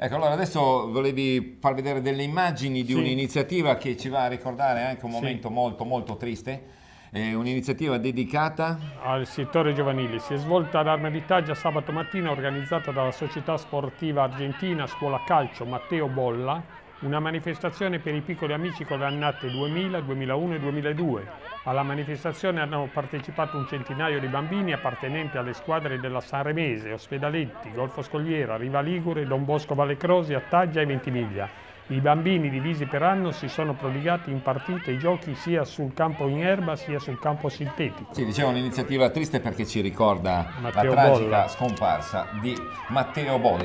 Ecco, allora adesso volevi far vedere delle immagini di Sì. un'iniziativa che ci va a ricordare anche un Sì. momento molto molto triste, È un'iniziativa dedicata al settore giovanile. Si è svolta ad Armavitaggia sabato mattina organizzata dalla società sportiva argentina Scuola Calcio Matteo Bolla, una manifestazione per i piccoli amici con le annate 2000, 2001 e 2002. Alla manifestazione hanno partecipato un centinaio di bambini appartenenti alle squadre della Sanremese, Ospedaletti, Golfo Scogliera, Riva Ligure, Don Bosco Valle Crosi, Attaggia e Ventimiglia. I bambini divisi per anno si sono prodigati in partite e giochi sia sul campo in erba sia sul campo sintetico. Sì, diciamo un'iniziativa triste perché ci ricorda Matteo la tragica Bolla. scomparsa di Matteo Bolla.